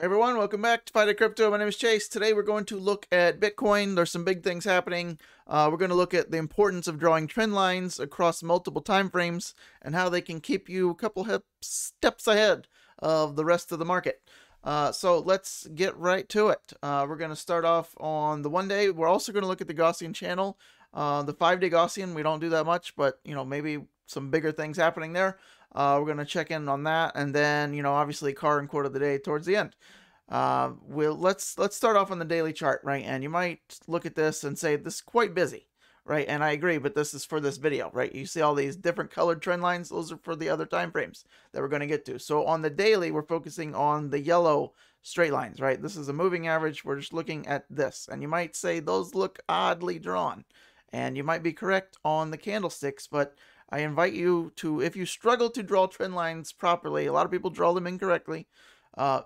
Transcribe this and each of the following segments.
everyone, welcome back to 5DayCrypto. My name is Chase. Today we're going to look at Bitcoin. There's some big things happening. Uh, we're going to look at the importance of drawing trend lines across multiple time frames and how they can keep you a couple steps ahead of the rest of the market. Uh, so let's get right to it. Uh, we're going to start off on the one day. We're also going to look at the Gaussian channel. Uh, the five day Gaussian, we don't do that much, but you know maybe some bigger things happening there. Uh, we're going to check in on that, and then you know obviously car and quote of the day towards the end. Uh, we'll let's let's start off on the daily chart, right? And you might look at this and say this is quite busy, right? And I agree, but this is for this video, right? You see all these different colored trend lines; those are for the other time frames that we're going to get to. So on the daily, we're focusing on the yellow straight lines, right? This is a moving average. We're just looking at this, and you might say those look oddly drawn, and you might be correct on the candlesticks, but I invite you to, if you struggle to draw trend lines properly, a lot of people draw them incorrectly, uh,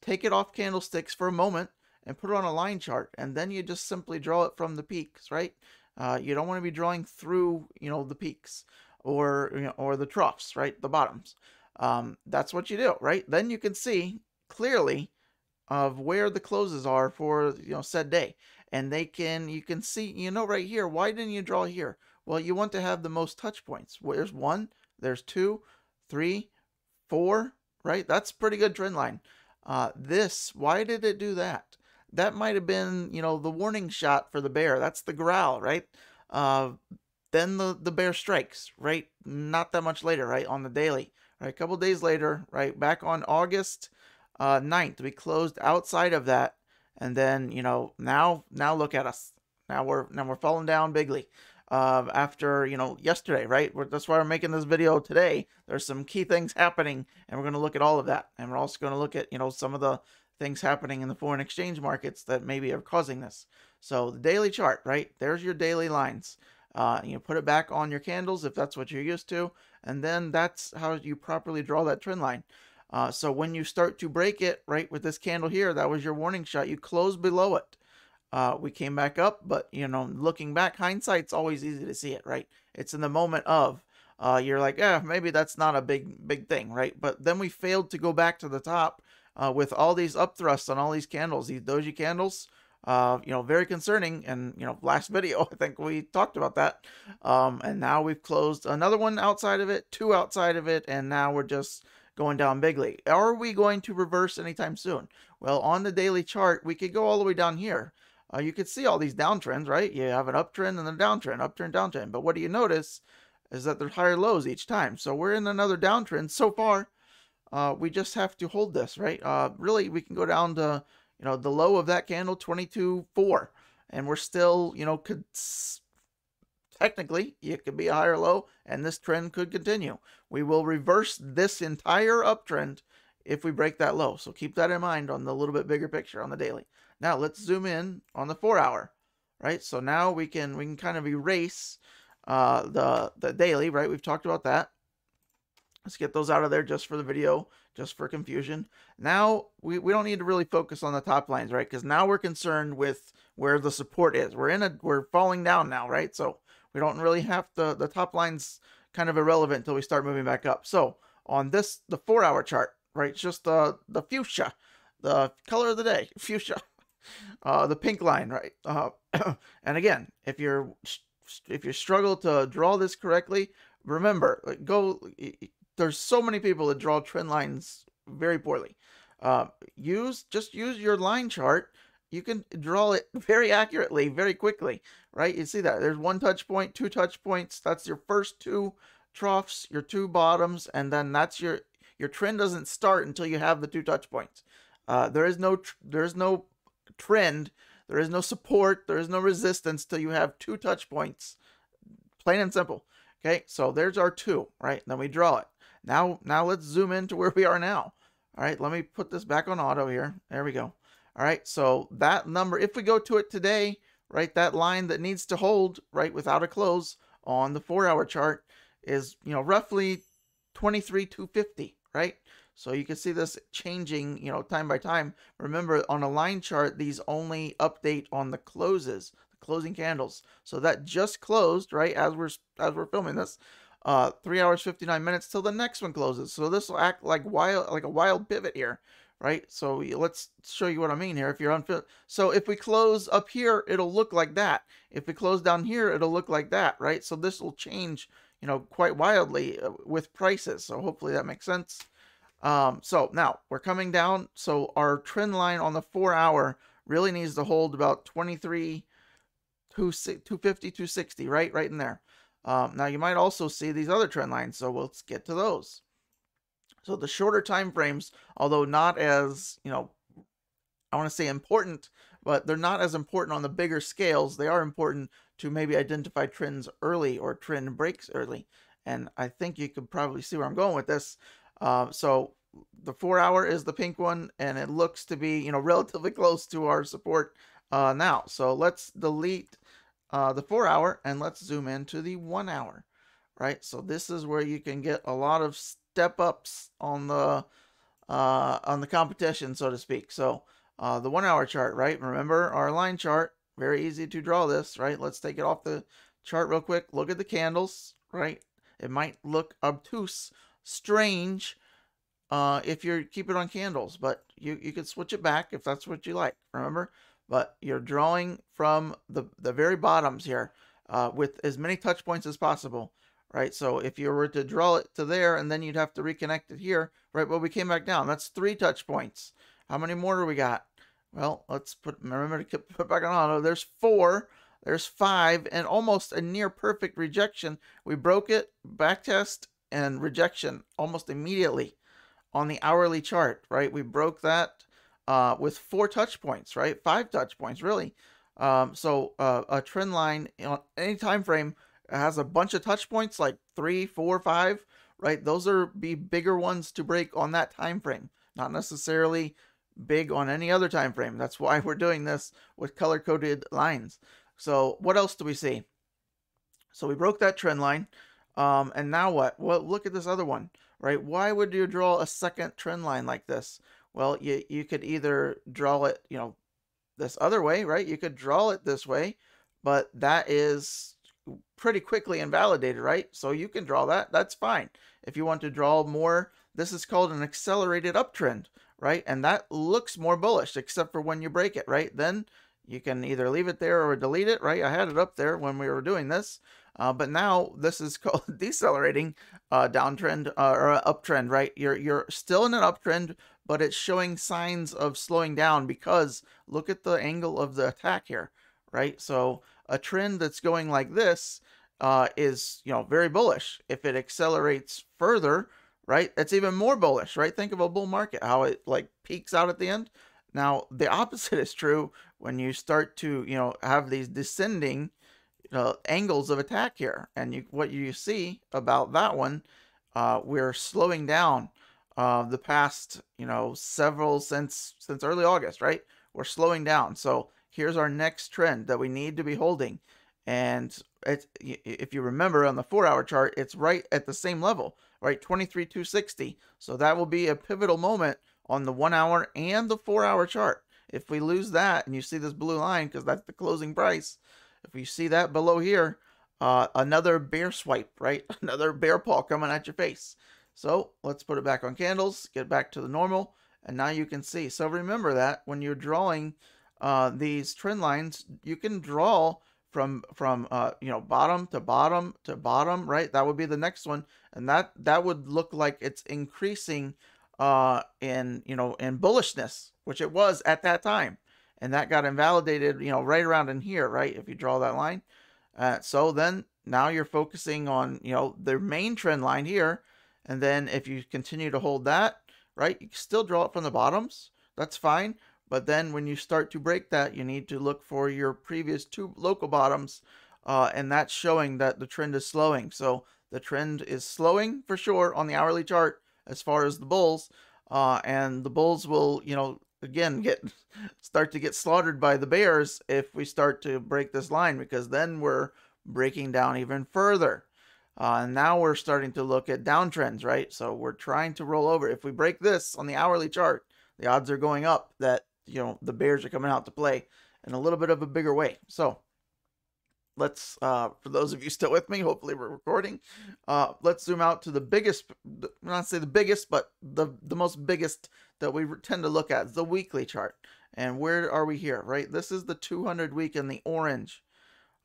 take it off candlesticks for a moment and put it on a line chart, and then you just simply draw it from the peaks, right? Uh, you don't want to be drawing through, you know, the peaks or you know, or the troughs, right? The bottoms. Um, that's what you do, right? Then you can see clearly of where the closes are for you know said day, and they can you can see you know right here. Why didn't you draw here? Well, you want to have the most touch points. There's one, there's two, three, four, right? That's pretty good trend line. Uh, this, why did it do that? That might have been, you know, the warning shot for the bear. That's the growl, right? Uh, then the, the bear strikes, right? Not that much later, right? On the daily, right? A couple days later, right? Back on August uh, 9th, we closed outside of that. And then, you know, now, now look at us. Now we're, now we're falling down bigly uh, after you know yesterday, right? We're, that's why we're making this video today. There's some key things happening, and we're going to look at all of that, and we're also going to look at you know some of the things happening in the foreign exchange markets that maybe are causing this. So the daily chart, right? There's your daily lines. Uh, you put it back on your candles if that's what you're used to, and then that's how you properly draw that trend line. Uh, so when you start to break it, right, with this candle here, that was your warning shot. You close below it. Uh, we came back up, but you know, looking back, hindsight's always easy to see it, right? It's in the moment of. Uh, you're like, yeah, maybe that's not a big, big thing, right? But then we failed to go back to the top uh, with all these up thrusts on all these candles, these doji candles. Uh, you know, very concerning. And you know, last video, I think we talked about that. Um, and now we've closed another one outside of it, two outside of it, and now we're just going down bigly. Are we going to reverse anytime soon? Well, on the daily chart, we could go all the way down here uh, you can see all these downtrends, right? You have an uptrend and a downtrend, uptrend, downtrend. But what do you notice is that there's higher lows each time. So we're in another downtrend so far. Uh, we just have to hold this, right? Uh, really, we can go down to, you know, the low of that candle, 22.4. And we're still, you know, could technically it could be a higher low and this trend could continue. We will reverse this entire uptrend if we break that low. So keep that in mind on the little bit bigger picture on the daily. Now let's zoom in on the four hour, right? So now we can we can kind of erase uh, the the daily, right? We've talked about that. Let's get those out of there just for the video, just for confusion. Now we, we don't need to really focus on the top lines, right? Because now we're concerned with where the support is. We're in a we're falling down now, right? So we don't really have to the top lines kind of irrelevant until we start moving back up. So on this the four hour chart, right? Just the the fuchsia, the color of the day, fuchsia uh, the pink line, right? Uh, and again, if you're if you struggle to draw this correctly, remember, go. There's so many people that draw trend lines very poorly. Uh, use just use your line chart. You can draw it very accurately, very quickly, right? You see that there's one touch point, two touch points. That's your first two troughs, your two bottoms, and then that's your your trend doesn't start until you have the two touch points. Uh, there is no there is no trend. There is no support. There is no resistance till you have two touch points. Plain and simple. Okay, so there's our two, right? Then we draw it. Now, now let's zoom into where we are now. All right, let me put this back on auto here. There we go. All right, so that number, if we go to it today, right, that line that needs to hold, right, without a close on the four hour chart is, you know, roughly 23,250, right? So you can see this changing, you know, time by time. Remember, on a line chart, these only update on the closes, the closing candles. So that just closed, right, as we're as we're filming this. Uh, three hours, 59 minutes till the next one closes. So this will act like wild, like a wild pivot here right? So let's show you what I mean here. If you're unfit, so if we close up here, it'll look like that. If we close down here, it'll look like that, right? So this will change, you know, quite wildly uh, with prices. So hopefully that makes sense. Um, so now we're coming down. So our trend line on the four hour really needs to hold about 23, 250, 260, right? Right in there. Um, now you might also see these other trend lines. So let's get to those. So the shorter time frames, although not as, you know, I want to say important, but they're not as important on the bigger scales. They are important to maybe identify trends early or trend breaks early. And I think you could probably see where I'm going with this. Uh, so the four hour is the pink one, and it looks to be, you know, relatively close to our support uh, now. So let's delete uh, the four hour and let's zoom into the one hour, right? So this is where you can get a lot of step ups on the uh, on the competition, so to speak. So uh, the one hour chart, right? Remember our line chart, very easy to draw this, right? Let's take it off the chart real quick. Look at the candles, right? It might look obtuse, strange, uh, if you keep it on candles, but you, you can switch it back if that's what you like, remember? But you're drawing from the, the very bottoms here uh, with as many touch points as possible right? So if you were to draw it to there and then you'd have to reconnect it here, right? Well, we came back down. That's three touch points. How many more do we got? Well, let's put, remember to put back on auto. There's four, there's five, and almost a near perfect rejection. We broke it, back test, and rejection almost immediately on the hourly chart, right? We broke that uh, with four touch points, right? Five touch points, really. Um, so uh, a trend line on any time frame has a bunch of touch points, like three, four, five, right? Those are be bigger ones to break on that time frame, not necessarily big on any other time frame. That's why we're doing this with color coded lines. So what else do we see? So we broke that trend line. Um, and now what? Well, look at this other one, right? Why would you draw a second trend line like this? Well, you, you could either draw it, you know, this other way, right? You could draw it this way, but that is pretty quickly invalidated, right? So you can draw that. That's fine. If you want to draw more, this is called an accelerated uptrend, right? And that looks more bullish, except for when you break it, right? Then you can either leave it there or delete it, right? I had it up there when we were doing this. Uh, but now this is called decelerating uh, downtrend uh, or uptrend, right? You're you're still in an uptrend, but it's showing signs of slowing down because look at the angle of the attack here, right? So a trend that's going like this uh, is, you know, very bullish. If it accelerates further, right, it's even more bullish, right? Think of a bull market, how it like peaks out at the end. Now, the opposite is true when you start to, you know, have these descending uh, angles of attack here. And you, what you see about that one, uh, we're slowing down uh, the past, you know, several since since early August, right? We're slowing down. So here's our next trend that we need to be holding. And it's, if you remember on the four hour chart, it's right at the same level, right? 23,260. So that will be a pivotal moment on the one hour and the four hour chart. If we lose that and you see this blue line, because that's the closing price, if you see that below here, uh, another bear swipe, right? Another bear paw coming at your face. So let's put it back on candles, get back to the normal, and now you can see. So remember that when you're drawing uh, these trend lines, you can draw from from uh, you know bottom to bottom to bottom, right? That would be the next one, and that that would look like it's increasing uh, in you know in bullishness, which it was at that time, and that got invalidated, you know, right around in here, right? If you draw that line, uh, so then now you're focusing on you know the main trend line here, and then if you continue to hold that, right, you can still draw it from the bottoms. That's fine. But then when you start to break that, you need to look for your previous two local bottoms, uh, and that's showing that the trend is slowing. So the trend is slowing for sure on the hourly chart as far as the bulls, uh, and the bulls will, you know, again get start to get slaughtered by the bears if we start to break this line because then we're breaking down even further. Uh, and now we're starting to look at downtrends, right? So we're trying to roll over. If we break this on the hourly chart, the odds are going up that you know the Bears are coming out to play in a little bit of a bigger way. So let's uh, for those of you still with me, hopefully we're recording. Uh, let's zoom out to the biggest, not say the biggest, but the the most biggest that we tend to look at the weekly chart. And where are we here, right? This is the 200 week in the orange.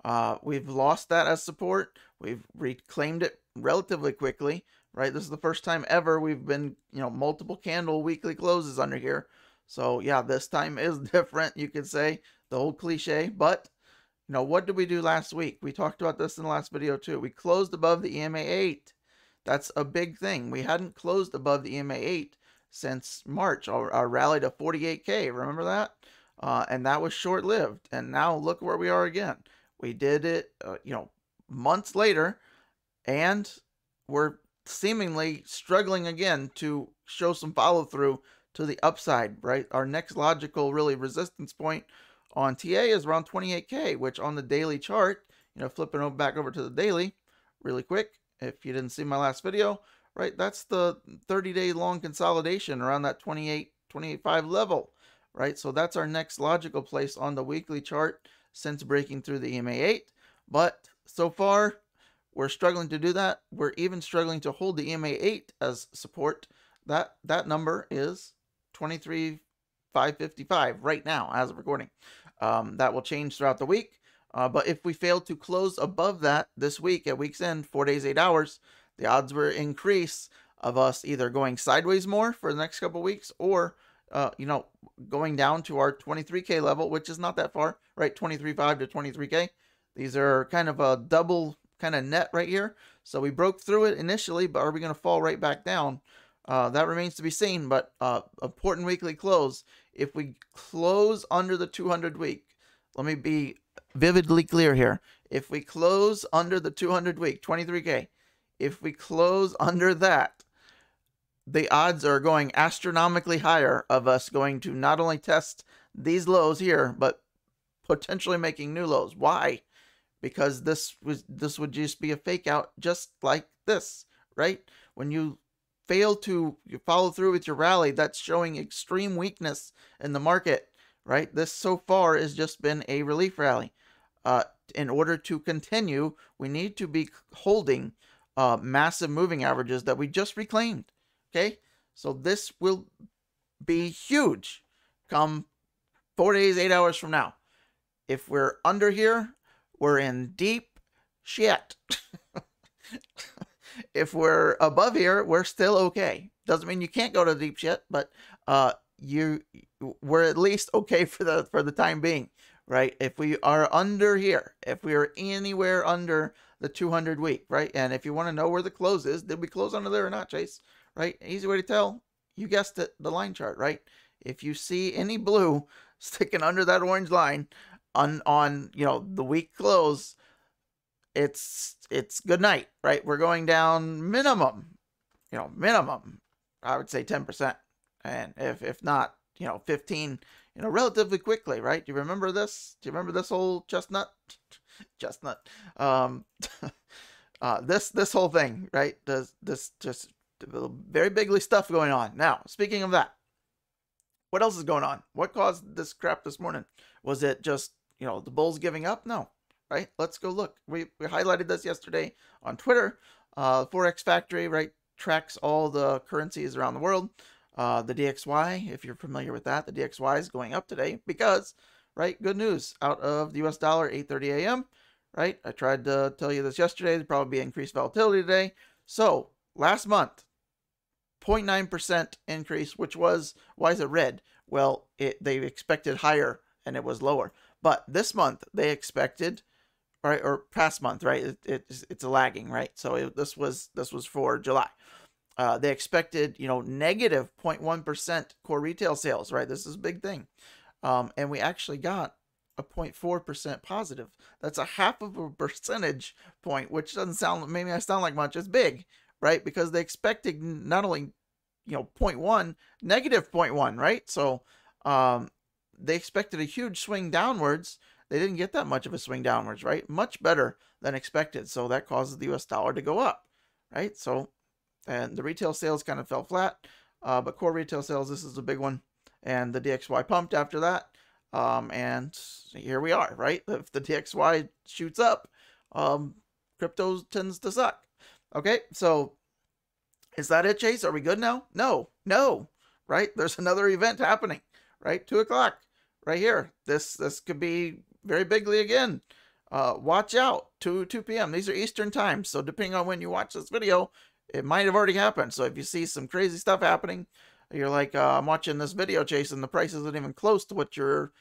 Uh, we've lost that as support. We've reclaimed it relatively quickly, right? This is the first time ever we've been, you know, multiple candle weekly closes under here. So yeah, this time is different, you could say, the old cliche. But, you know, what did we do last week? We talked about this in the last video too. We closed above the EMA 8. That's a big thing. We hadn't closed above the EMA 8 since March, our, our rally to 48K. Remember that? Uh, and that was short lived. And now look where we are again. We did it, uh, you know, months later, and we're seemingly struggling again to show some follow through to the upside, right? Our next logical, really, resistance point on TA is around 28K, which on the daily chart, you know, flipping back over to the daily really quick, if you didn't see my last video, right? That's the 30 day long consolidation around that 28, 28.5 level, right? So that's our next logical place on the weekly chart since breaking through the EMA 8. But so far, we're struggling to do that. We're even struggling to hold the EMA 8 as support. That that number is 23,555 right now as of recording. Um, that will change throughout the week. Uh, but if we fail to close above that this week at week's end, four days, eight hours, the odds will increase of us either going sideways more for the next couple weeks or, uh, you know, going down to our 23K level, which is not that far, right? 23.5 to 23K. These are kind of a double kind of net right here. So we broke through it initially, but are we going to fall right back down? Uh, that remains to be seen, but uh, important weekly close. If we close under the 200 week, let me be vividly clear here. If we close under the 200 week, 23K, if we close under that, the odds are going astronomically higher of us going to not only test these lows here, but potentially making new lows. Why? Because this was this would just be a fake out, just like this, right? When you fail to follow through with your rally, that's showing extreme weakness in the market, right? This so far has just been a relief rally. Uh, in order to continue, we need to be holding uh, massive moving averages that we just reclaimed. Okay, so this will be huge come four days, eight hours from now. If we're under here, we're in deep shit. if we're above here, we're still okay. Doesn't mean you can't go to deep shit, but uh, you we're at least okay for the for the time being, right? If we are under here, if we are anywhere under the 200 week, right? And if you want to know where the close is, did we close under there or not, Chase? Right? Easy way to tell. You guessed it, the line chart, right? If you see any blue sticking under that orange line on on you know the week close, it's it's good night, right? We're going down minimum, you know, minimum. I would say 10%. And if if not, you know, 15, you know, relatively quickly, right? Do you remember this? Do you remember this whole chestnut? chestnut. Um uh this this whole thing, right? Does this just very bigly stuff going on. Now, speaking of that, what else is going on? What caused this crap this morning? Was it just, you know, the bulls giving up? No right? Let's go look. We, we highlighted this yesterday on Twitter. Uh, Forex Factory, right, tracks all the currencies around the world. Uh, the DXY, if you're familiar with that, the DXY is going up today because, right, good news out of the US dollar, 8:30 a.m. Right, I tried to tell you this yesterday. There'd probably be increased volatility today. So last month, 0.9% increase, which was why is it red? Well, it they expected higher and it was lower. But this month they expected right or past month right it, it's it's a lagging right so it, this was this was for july uh, they expected you know negative 0.1% core retail sales right? This is a big thing. Um, and we actually got a 0.4% positive. That's a half of a percentage point which doesn't sound maybe i sound like much. It's big right? Because they expected not only you know 0.1 negative 0.1 right? So um, they expected a huge swing downwards. They didn't get that much of a swing downwards, right? Much better than expected. So that causes the US dollar to go up, right? So, and the retail sales kind of fell flat, uh, but core retail sales, this is a big one. And the DXY pumped after that. Um, and here we are, right? If the DXY shoots up, um, crypto tends to suck. Okay, so is that it, Chase? Are we good now? No, no. right? There's another event happening, right? Two o'clock, right here. This this could be very bigly again. Uh, watch out, 2 2 p.m. These are Eastern times, so depending on when you watch this video, it might have already happened. So if you see some crazy stuff happening, you're like, uh, I'm watching this video, and the price isn't even close to what you're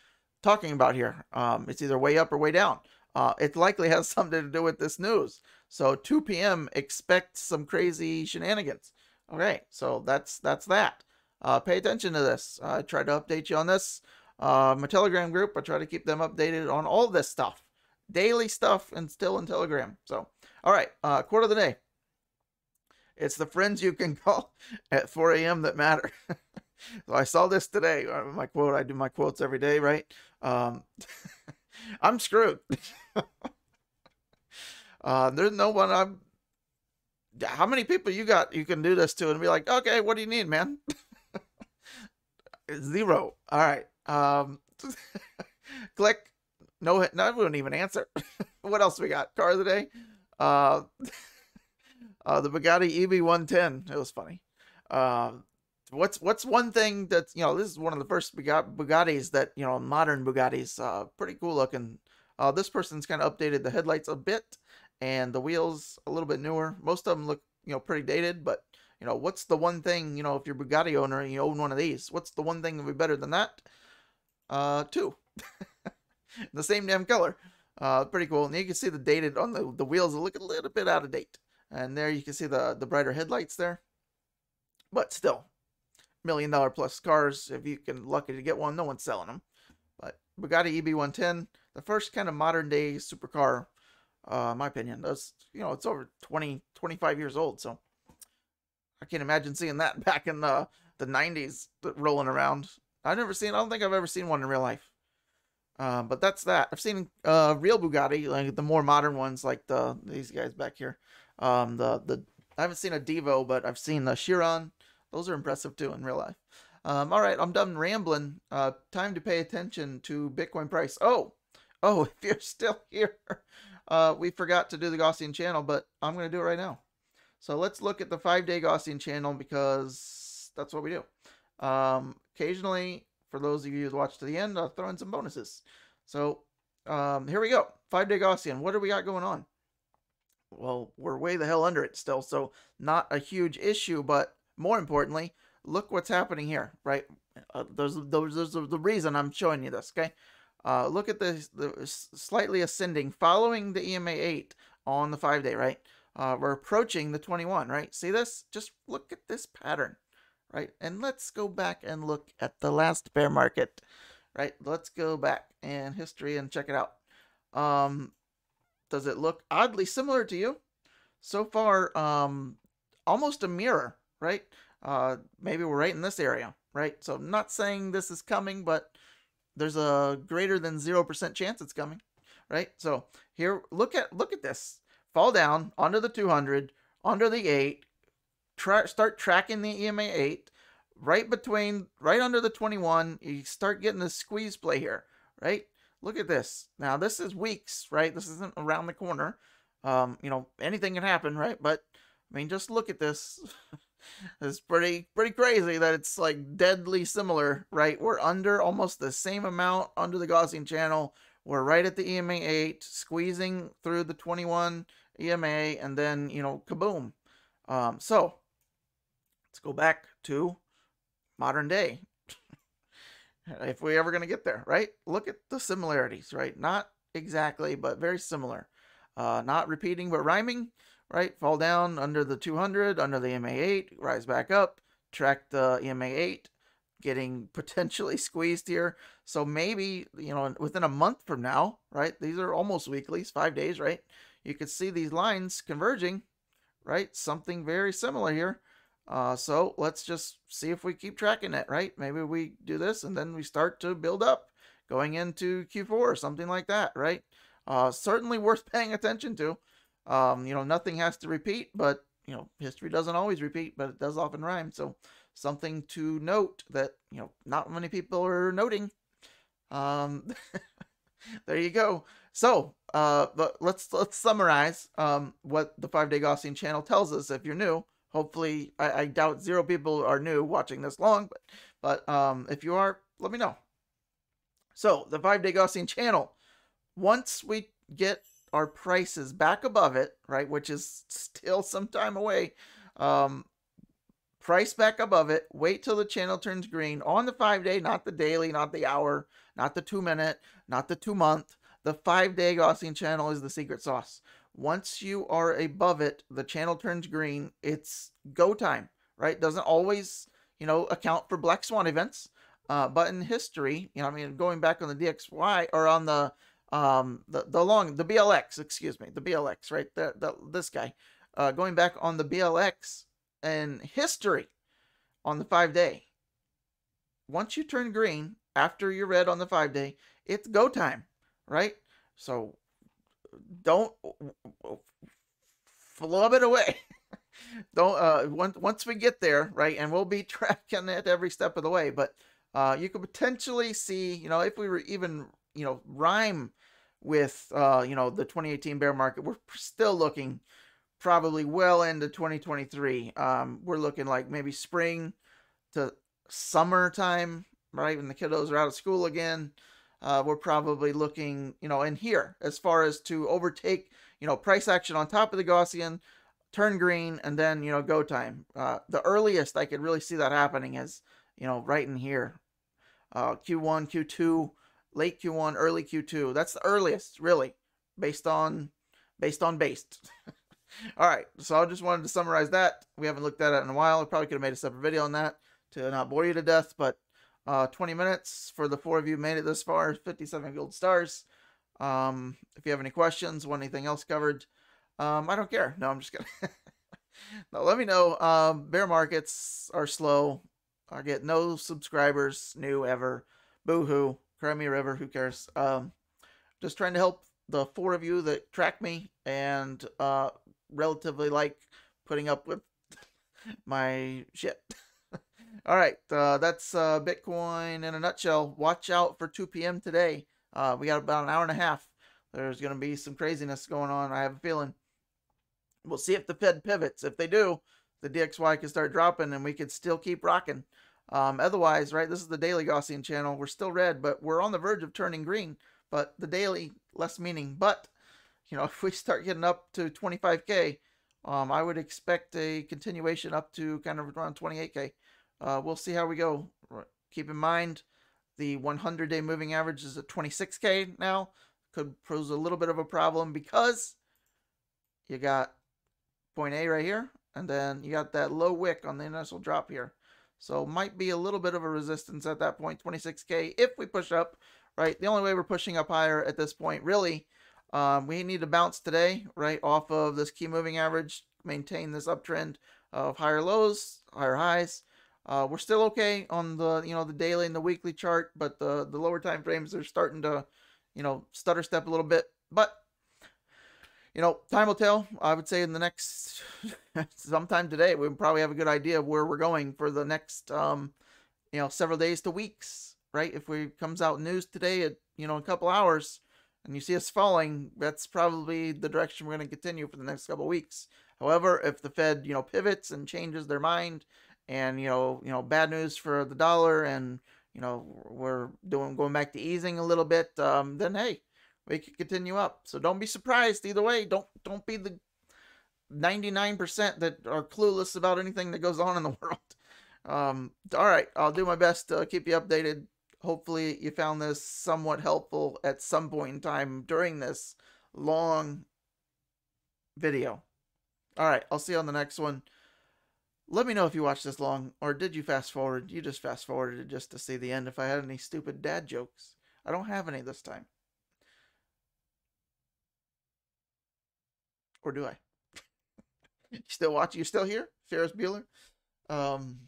talking about here. Um, it's either way up or way down. Uh, it likely has something to do with this news. So 2 p.m. expect some crazy shenanigans. Okay, so that's that's that. Uh, pay attention to this. I try to update you on this. Uh, my Telegram group, I try to keep them updated on all this stuff, daily stuff, and still in Telegram. So, all right, uh, quote of the day. It's the friends you can call at 4 a.m. that matter. so I saw this today. Uh, my quote. I do my quotes every day, right? Um, I'm screwed. uh, there's no one I'm. How many people you got you can do this to and be like, okay, what do you need, man? Zero. All right. Um, click. No, no, wouldn't even answer. what else we got? Car of the day. Uh, uh, the Bugatti EB110. It was funny. Uh, what's what's one thing that you know? This is one of the first Bugattis that you know, modern Bugattis. Uh, pretty cool looking. Uh, this person's kind of updated the headlights a bit, and the wheels a little bit newer. Most of them look you know pretty dated, but you know what's the one thing you know if you're Bugatti owner and you own one of these? What's the one thing that would be better than that? Uh, two. the same damn color. Uh, pretty cool. And you can see the dated on the the wheels look a little bit out of date. And there you can see the, the brighter headlights there. But still, million dollar plus cars. If you can lucky to get one, no one's selling them. But Bugatti EB110, the first kind of modern day supercar, uh, my opinion. That's you know it's over 20, 25 years old, so I can't imagine seeing that back in the the 90s rolling around. I've never seen. I don't think I've ever seen one in real life. Uh, but that's that. I've seen uh, real Bugatti, like the more modern ones, like the these guys back here. Um, the the I haven't seen a Divo, but I've seen the Chiron. Those are impressive too in real life. Um, all right, I'm done rambling. Uh, time to pay attention to Bitcoin price. Oh, oh, if you're still here, uh, we forgot to do the Gaussian channel, but I'm going to do it right now. So let's look at the five-day Gaussian channel because that's what we do. Um, occasionally, for those of you who watch to the end, I'll throw in some bonuses. So um, here we go. Five-day Gaussian. What do we got going on? Well, we're way the hell under it still, so not a huge issue. But more importantly, look what's happening here, right? Uh, there's, there's, there's the reason I'm showing you this, okay? Uh, look at the, the slightly ascending following the EMA 8 on the 5 day, right? Uh, we're approaching the 21, right? See this? Just look at this pattern, right? And let's go back and look at the last bear market, right? Let's go back in history and check it out. Um, does it look oddly similar to you? So far, um, almost a mirror, right? Uh, maybe we're right in this area, right? So I'm not saying this is coming, but there's a greater than 0% chance it's coming, right? So here, look at look at this. Fall down under the 200, under the 8, tra start tracking the EMA 8, right between, right under the 21, you start getting the squeeze play here, right? Look at this. Now, this is weeks, right? This isn't around the corner. Um, you know, anything can happen, right? But, I mean, just look at this. it's pretty, pretty crazy that it's, like, deadly similar, right? We're under almost the same amount under the Gaussian channel. We're right at the EMA 8, squeezing through the 21 EMA, and then, you know, kaboom. Um, so, let's go back to modern day if we ever going to get there, right? Look at the similarities, right? Not exactly, but very similar. Uh, not repeating, but rhyming, right? Fall down under the 200, under the EMA8, rise back up, track the EMA8, getting potentially squeezed here. So maybe, you know, within a month from now, right? These are almost weeklies, five days, right? You could see these lines converging, right? Something very similar here. Uh, so let's just see if we keep tracking it, right? Maybe we do this and then we start to build up going into Q4 or something like that, right? Uh, certainly worth paying attention to. Um, you know, nothing has to repeat, but you know, history doesn't always repeat, but it does often rhyme. So something to note that you know not many people are noting. Um, there you go. So uh, let's let's summarize um, what the five day Gaussian channel tells us. If you're new, Hopefully, I, I doubt zero people are new watching this long, but but um, if you are, let me know. So the five day Gaussian channel. Once we get our prices back above it, right, which is still some time away, um, price back above it. Wait till the channel turns green on the five day, not the daily, not the hour, not the two minute, not the two month. The five day Gaussian channel is the secret sauce. Once you are above it, the channel turns green. It's go time, right? Doesn't always, you know, account for black swan events. Uh, but in history, you know, I mean, going back on the DXY or on the um the, the long the BLX, excuse me, the BLX, right? The, the this guy, uh, going back on the BLX and history on the five day. Once you turn green after you're red on the five day, it's go time, right? So don't flub it away. don't uh once once we get there, right? And we'll be tracking it every step of the way, but uh you could potentially see, you know, if we were even, you know, rhyme with uh, you know, the 2018 bear market, we're still looking probably well into 2023. Um we're looking like maybe spring to summertime, right? When the kiddos are out of school again uh, we're probably looking, you know, in here as far as to overtake, you know, price action on top of the Gaussian, turn green, and then, you know, go time. Uh, the earliest I could really see that happening is, you know, right in here. Uh, Q1, Q2, late Q1, early Q2. That's the earliest, really, based on based on based. All right, so I just wanted to summarize that. We haven't looked at it in a while. I probably could have made a separate video on that to not bore you to death, but uh, 20 minutes for the four of you made it this far, 57 gold stars. Um, if you have any questions, want anything else covered, um, I don't care. No, I'm just kidding. no, let me know. Um, bear markets are slow. I get no subscribers new ever. Boo hoo. Cry me a river. Who cares? Um, just trying to help the four of you that track me and uh, relatively like putting up with my shit. All right, uh, that's uh, Bitcoin in a nutshell. Watch out for 2 p.m. today. Uh, we got about an hour and a half. There's going to be some craziness going on. I have a feeling. We'll see if the Fed pivots. If they do, the DXY can start dropping and we could still keep rocking. Um, otherwise, right, this is the daily Gaussian channel. We're still red, but we're on the verge of turning green. But the daily, less meaning. But, you know, if we start getting up to 25K, um, I would expect a continuation up to kind of around 28K. Uh, we'll see how we go. Keep in mind, the 100 day moving average is at 26K now. Could pose a little bit of a problem because you got point A right here, and then you got that low wick on the initial drop here. So might be a little bit of a resistance at that point, 26K, if we push up, right? The only way we're pushing up higher at this point, really, um, we need to bounce today, right, off of this key moving average, maintain this uptrend of higher lows, higher highs, uh, we're still okay on the you know the daily and the weekly chart, but the the lower time frames are starting to you know stutter step a little bit. But you know, time will tell. I would say in the next sometime today, we'll probably have a good idea of where we're going for the next um, you know several days to weeks, right? If we comes out news today at you know a couple hours and you see us falling, that's probably the direction we're going to continue for the next couple weeks. However, if the Fed you know pivots and changes their mind and you know you know bad news for the dollar and you know we're doing going back to easing a little bit um, then hey we could continue up. So don't be surprised either way. Don't don't be the 99% that are clueless about anything that goes on in the world. Um, all right i'll do my best to keep you updated. Hopefully you found this somewhat helpful at some point in time during this long video. All right i'll see you on the next one let me know if you watched this long, or did you fast forward? You just fast forwarded just to see the end if I had any stupid dad jokes. I don't have any this time. Or do I? you still watching? You still here? Ferris Bueller? Um,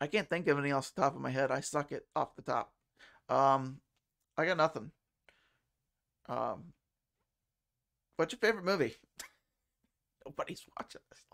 I can't think of anything else the top of my head. I suck it off the top. Um, I got nothing. Um, what's your favorite movie? Nobody's watching this.